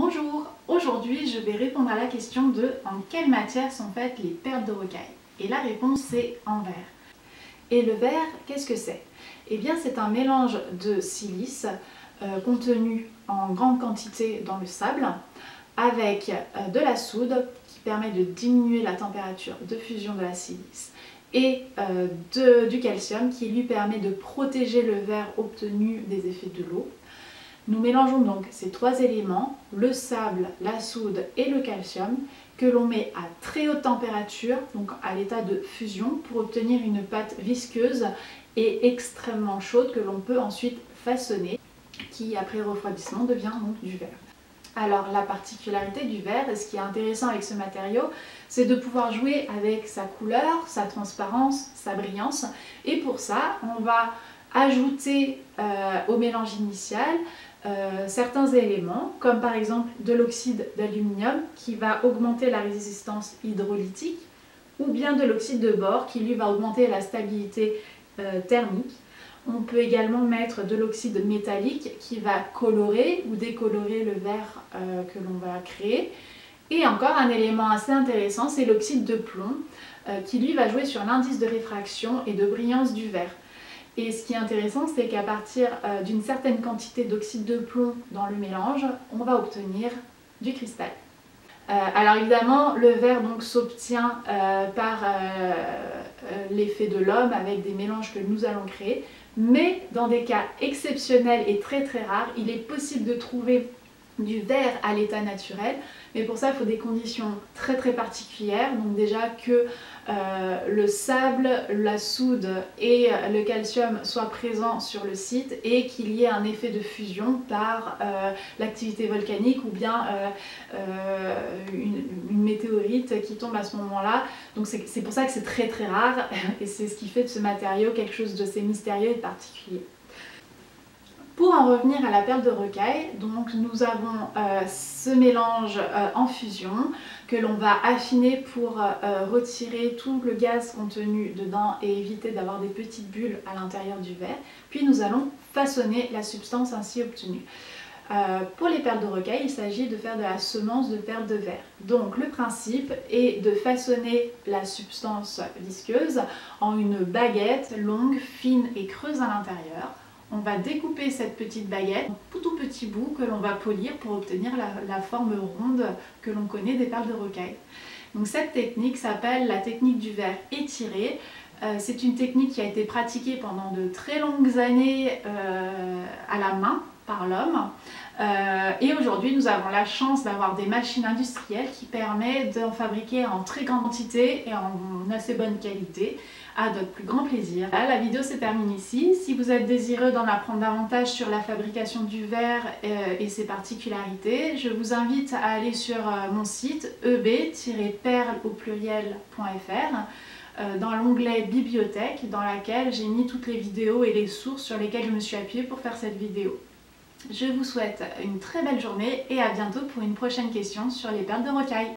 Bonjour, aujourd'hui je vais répondre à la question de en quelle matière sont faites les perles de rocaille Et la réponse c'est en verre. Et le verre, qu'est-ce que c'est? Eh bien c'est un mélange de silice euh, contenu en grande quantité dans le sable avec euh, de la soude qui permet de diminuer la température de fusion de la silice et euh, du calcium qui lui permet de protéger le verre obtenu des effets de l'eau. Nous mélangeons donc ces trois éléments, le sable, la soude et le calcium, que l'on met à très haute température, donc à l'état de fusion, pour obtenir une pâte visqueuse et extrêmement chaude que l'on peut ensuite façonner, qui après refroidissement devient donc du verre. Alors la particularité du verre, et ce qui est intéressant avec ce matériau, c'est de pouvoir jouer avec sa couleur, sa transparence, sa brillance. Et pour ça, on va ajouter euh, au mélange initial euh, certains éléments, comme par exemple de l'oxyde d'aluminium qui va augmenter la résistance hydrolytique, ou bien de l'oxyde de bore qui lui va augmenter la stabilité euh, thermique. On peut également mettre de l'oxyde métallique qui va colorer ou décolorer le verre que l'on va créer. Et encore un élément assez intéressant, c'est l'oxyde de plomb qui lui va jouer sur l'indice de réfraction et de brillance du verre. Et ce qui est intéressant, c'est qu'à partir euh, d'une certaine quantité d'oxyde de plomb dans le mélange, on va obtenir du cristal. Euh, alors évidemment, le verre s'obtient euh, par l'effet de l'homme avec des mélanges que nous allons créer, mais dans des cas exceptionnels et très très rares, il est possible de trouver du verre à l'état naturel. Mais pour ça, il faut des conditions très très particulières. Donc déjà que euh, le sable, la soude et le calcium soient présents sur le site et qu'il y ait un effet de fusion par euh, l'activité volcanique ou bien euh, une, météorite qui tombe à ce moment-là. Donc c'est pour ça que c'est très très rare et c'est ce qui fait de ce matériau quelque chose de assez mystérieux et particulier. Pour en revenir à la perle de rocaille, donc nous avons euh, ce mélange euh, en fusion que l'on va affiner pour euh, retirer tout le gaz contenu dedans et éviter d'avoir des petites bulles à l'intérieur du verre. Puis nous allons façonner la substance ainsi obtenue. pour les perles de rocaille, il s'agit de faire de la semence de perles de verre. Donc le principe est de façonner la substance visqueuse en une baguette longue, fine et creuse à l'intérieur on va découper cette petite baguette en tout, tout petit bout que l'on va polir pour obtenir la, forme ronde que l'on connaît des perles de rocaille. Donc cette technique s'appelle la technique du verre étiré. Euh, c'est une technique qui a été pratiquée pendant de très longues années euh, à la main par l'homme. Euh, et aujourd'hui, nous avons la chance d'avoir des machines industrielles qui permettent d'en fabriquer en très grande quantité et en assez bonne qualité à notre plus grand plaisir. la vidéo se termine ici. Si vous êtes désireux d'en apprendre davantage sur la fabrication du verre euh, et ses particularités, je vous invite à aller sur euh, mon site eb-perle au pluriel.fr dans l'onglet bibliothèque dans laquelle j'ai mis toutes les vidéos et les sources sur lesquelles je me suis appuyée pour faire cette vidéo. Je vous souhaite une très belle journée et à bientôt pour une prochaine question sur les perles de rocaille.